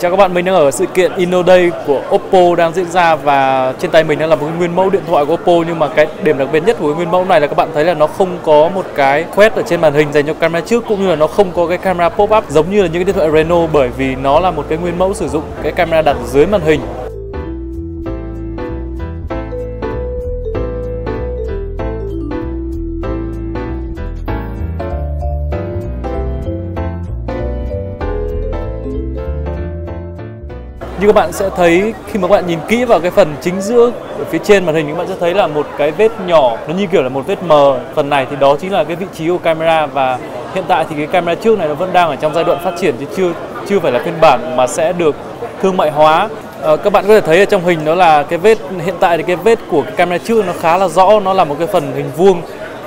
Chào các bạn, mình đang ở sự kiện InnoDay của Oppo đang diễn ra và trên tay mình đang là một nguyên mẫu điện thoại của Oppo nhưng mà cái điểm đặc biệt nhất của cái nguyên mẫu này là các bạn thấy là nó không có một cái quét ở trên màn hình dành cho camera trước cũng như là nó không có cái camera pop-up giống như là những cái điện thoại Reno bởi vì nó là một cái nguyên mẫu sử dụng cái camera đặt dưới màn hình. Như các bạn sẽ thấy khi mà các bạn nhìn kỹ vào cái phần chính giữa ở phía trên màn hình các bạn sẽ thấy là một cái vết nhỏ nó như kiểu là một vết mờ. Phần này thì đó chính là cái vị trí của camera và hiện tại thì cái camera trước này nó vẫn đang ở trong giai đoạn phát triển chứ chưa chưa phải là phiên bản mà sẽ được thương mại hóa. À, các bạn có thể thấy ở trong hình đó là cái vết hiện tại thì cái vết của cái camera trước nó khá là rõ nó là một cái phần hình vuông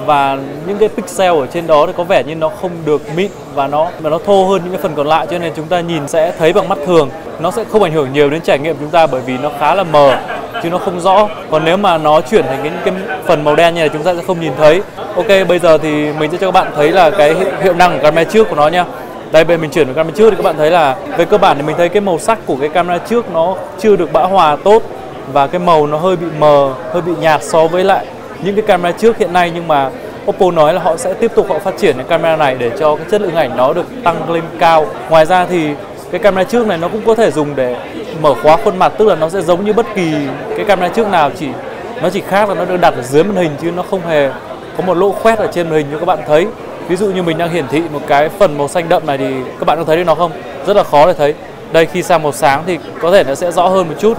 và những cái pixel ở trên đó thì có vẻ như nó không được mịn và nó mà nó thô hơn những cái phần còn lại, cho nên chúng ta nhìn sẽ thấy bằng mắt thường. Nó sẽ không ảnh hưởng nhiều đến trải nghiệm chúng ta bởi vì nó khá là mờ, chứ nó không rõ. Còn nếu mà nó chuyển thành những cái phần màu đen như này, chúng ta sẽ không nhìn thấy. Ok, bây giờ thì mình sẽ cho các bạn thấy là cái hiệu năng của camera trước của nó nha. Đây bây giờ mình chuyển về camera trước thì các bạn thấy là về cơ bản thì mình thấy cái màu sắc của cái camera trước nó chưa được bão hòa tốt và cái màu nó hơi bị mờ, hơi bị nhạt so với lại những cái camera trước hiện nay, nhưng mà Oppo nói là họ sẽ tiếp tục họ phát triển cái camera này để cho cái chất lượng ảnh nó được tăng lên cao. Ngoài ra thì cái camera trước này nó cũng có thể dùng để mở khóa khuôn mặt, tức là nó sẽ giống như bất kỳ cái camera trước nào, chỉ, nó chỉ khác là nó được đặt ở dưới màn hình chứ nó không hề có một lỗ khoét ở trên màn hình như các bạn thấy. Ví dụ như mình đang hiển thị một cái phần màu xanh đậm này thì các bạn có thấy được nó không? Rất là khó để thấy. Đây khi sang màu sáng thì có thể nó sẽ rõ hơn một chút.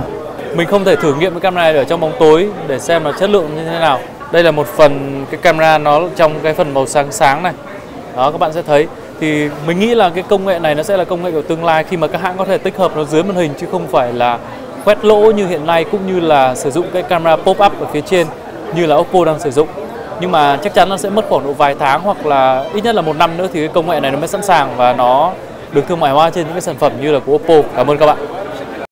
Mình không thể thử nghiệm cái camera này ở trong bóng tối để xem là chất lượng như thế nào. Đây là một phần cái camera nó trong cái phần màu sáng sáng này. Đó, các bạn sẽ thấy. Thì mình nghĩ là cái công nghệ này nó sẽ là công nghệ của tương lai khi mà các hãng có thể tích hợp nó dưới màn hình chứ không phải là quét lỗ như hiện nay cũng như là sử dụng cái camera pop up ở phía trên như là Oppo đang sử dụng. Nhưng mà chắc chắn nó sẽ mất khoảng độ vài tháng hoặc là ít nhất là một năm nữa thì cái công nghệ này nó mới sẵn sàng và nó được thương mại hóa trên những cái sản phẩm như là của Oppo. Cảm ơn các bạn.